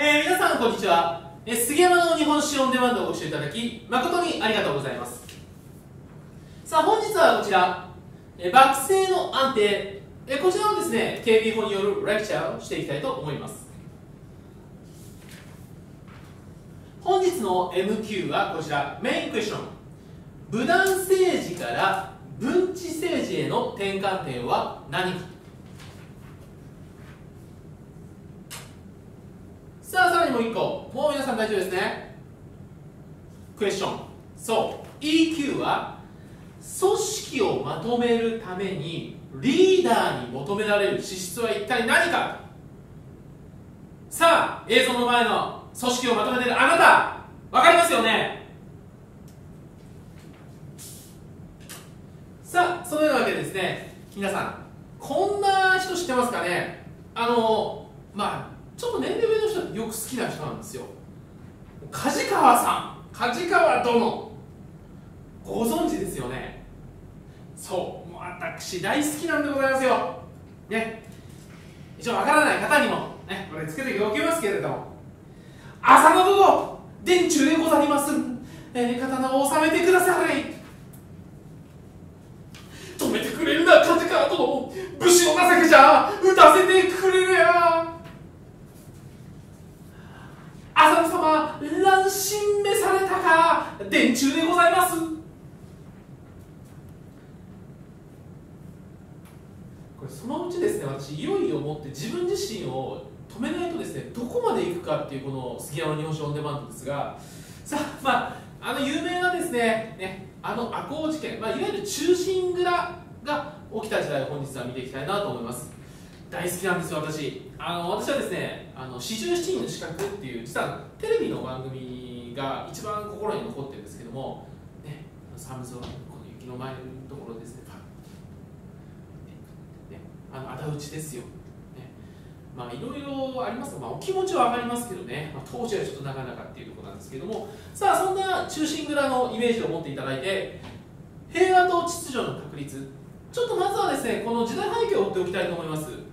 えー、皆さんこんにちは、えー、杉山の日本史オンデマンドをご視聴いただき誠にありがとうございます。さあ本日はこちら、えー、爆性の安定、えー、こちらをですね KB 法によるレクチャーをしていきたいと思います。本日の MQ はこちら。メインクエスチョン。武断政治から文治政治への転換点は何かさあさらにもう一個。もう皆さん大丈夫ですね？クエスチョン。そう。EQ は組織をまとめるためにリーダーに求められる資質は一体何か。さあ映像の前の組織をまとめているあなた。分かりますよね？さあそのようなわけでですね皆さんこんな人知ってますかね？あのまあちょっと年齢上よく好きな人なんですよ。梶川さん。梶川殿。ご存知ですよね。そう。私大好きなんでございますよ。ね。一応わからない方にもねこれつけておきますけれども。浅野殿殿中でござります、えー、刀を収めてください。止めてくれるな梶川殿。武士の情けじゃ打たせてくれるや浅野様乱心召されたか殿中でございます。これそのうちですね私いよいよもって自分自身を止めないとですねどこまで行くかっていうこの杉山日本史オンデマンドですがさあまああの有名なですねねあの赤穂事件、まあ、いわゆる忠臣蔵が起きた時代を本日は見ていきたいなと思います。大好きなんですよ私。あの私はですね「あの四十七人の資格」っていう実はテレビの番組が一番心に残ってるんですけども、ね、寒空この雪の前のところですね。ねあの仇討ちですよ、ね、まあいろいろあります。が、まあ、お気持ちは分かりますけどね、まあ、当時はちょっとなかなかっていうところなんですけども。さあそんな中心蔵のイメージを持っていただいて平和と秩序の確立。ちょっとまずはですねこの時代背景を追っておきたいと思います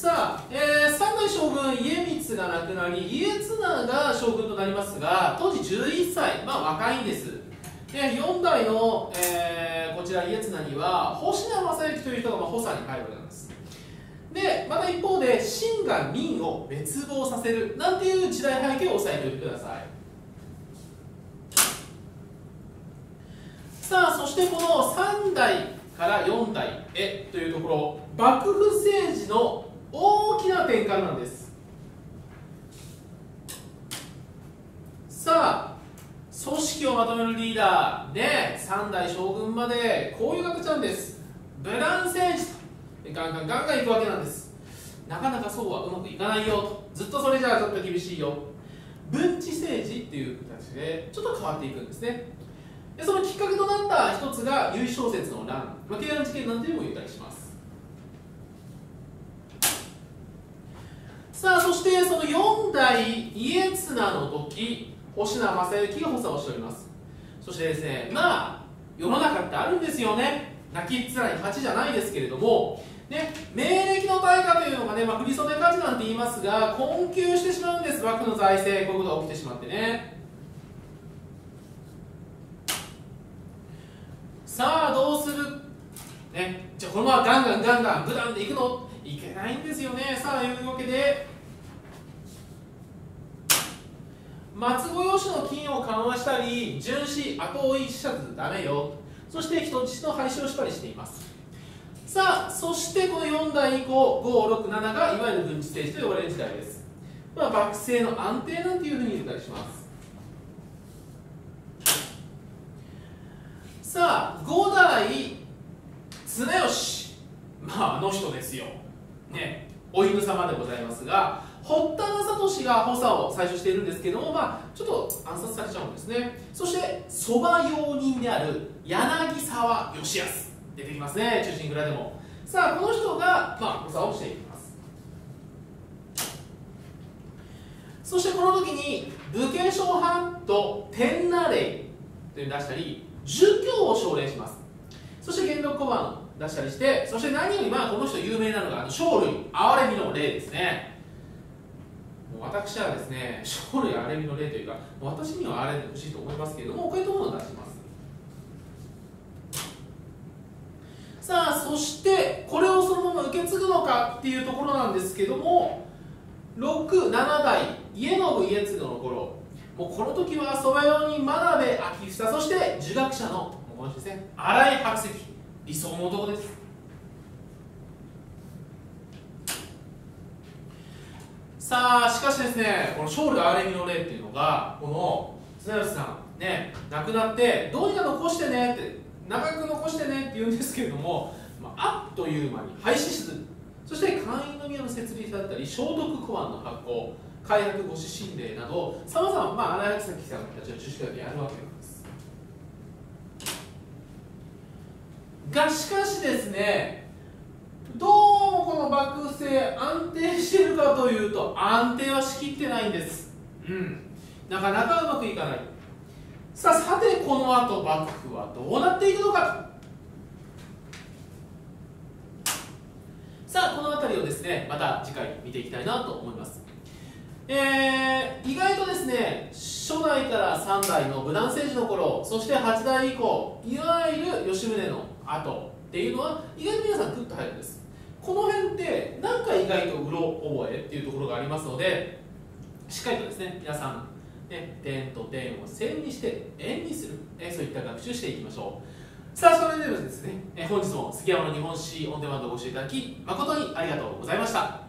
さあ、えー、三代将軍家光が亡くなり家綱が将軍となりますが当時11歳まあ若いんです。で4代の、えー、こちら家綱には星名正幸という人が、まあ、補佐に入るわけなんです。でまた一方で秦が民を滅亡させるなんていう時代背景を押さえておいてください。さあそしてこの3代から4代へというところ幕府政治の大きな転換なんです。さあ組織をまとめるリーダーで3代将軍までこういう形なんです。ブラン政治と。ガンガンガンガンいくわけなんです。なかなかそうはうまくいかないよと。ずっとそれじゃあちょっと厳しいよ。文治政治っていう形でちょっと変わっていくんですね。でそのきっかけとなった一つが由小説の乱、まあ、慶安事件なんていうのも言ったりします。さあそしてその4代家綱の時。星名正幸が補佐をしております。そしてですねまあ世の中ってあるんですよね。泣きっ面に勝ちじゃないですけれども。ね、明暦の大火というのがね、まあ、振袖火事なんて言いますが困窮してしまうんです。幕府の財政こういうことが起きてしまってね。さあどうする？ねじゃあこのままガンガンガンガングダンでいくの？いけないんですよね。さあいうわけで松子用紙の金を緩和したり巡視後追いしちゃダメよ。そして人質の廃止をしたりしています。さあそしてこの4代以降567がいわゆる軍事政治と呼ばれる時代です、まあ、幕政の安定なんていうふうに言ったりします。さあ5代綱吉。まああの人ですよ。ね。お犬様でございますが堀田正俊が補佐を最初しているんですけども、まあ、ちょっと暗殺されちゃうんですね。そしてそば用人である柳沢義康。出てきますね中心蔵でも。さあこの人が、まあ、補佐をしていきます。そしてこの時に武家諸派と天那令というのを出したり儒教を奨励します。そして元禄小判。出したりしてそして何よりまあこの人有名なのが生類憐れみの例ですね。もう私はですね生類憐れみの例というか私には憐れんでほしいと思いますけれどもこういったものを出します。さあそしてこれをそのまま受け継ぐのかっていうところなんですけども67代家信家継の頃。もうこの時はそばよに真鍋昭房そして儒学者のこの人ですね新井白石。理想の男です。さあしかしですねこの勝利憐れみの例っていうのがこの綱吉さんね亡くなってどうにか残してねって長く残してねって言うんですけれども、まあ、っという間に廃止する。そして会員の宮の設立だったり聖徳公案の発行開発ご指針令などさまざまあ荒井崎さんたちの知識だけやるわけですがしかしですねどうもこの幕政安定してるかというと安定はしきってないんです。うん。なかなかうまくいかない。さあさてこの後幕府はどうなっていくのか。さあこの辺りをですねまた次回見ていきたいなと思います。えー、意外とですね初代から3代の武断政治の頃そして8代以降いわゆる吉宗の後っていうのは意外と皆さんグッと入るんです。この辺ってなんか意外とうろ覚えっていうところがありますのでしっかりとですね皆さん、ね、点と点を線にして円にする、えそういった学習していきましょう。さあそれではですね、え本日も杉山の日本史オンデマンドをご視聴いただき誠にありがとうございました。